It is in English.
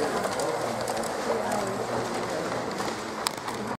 Thank you.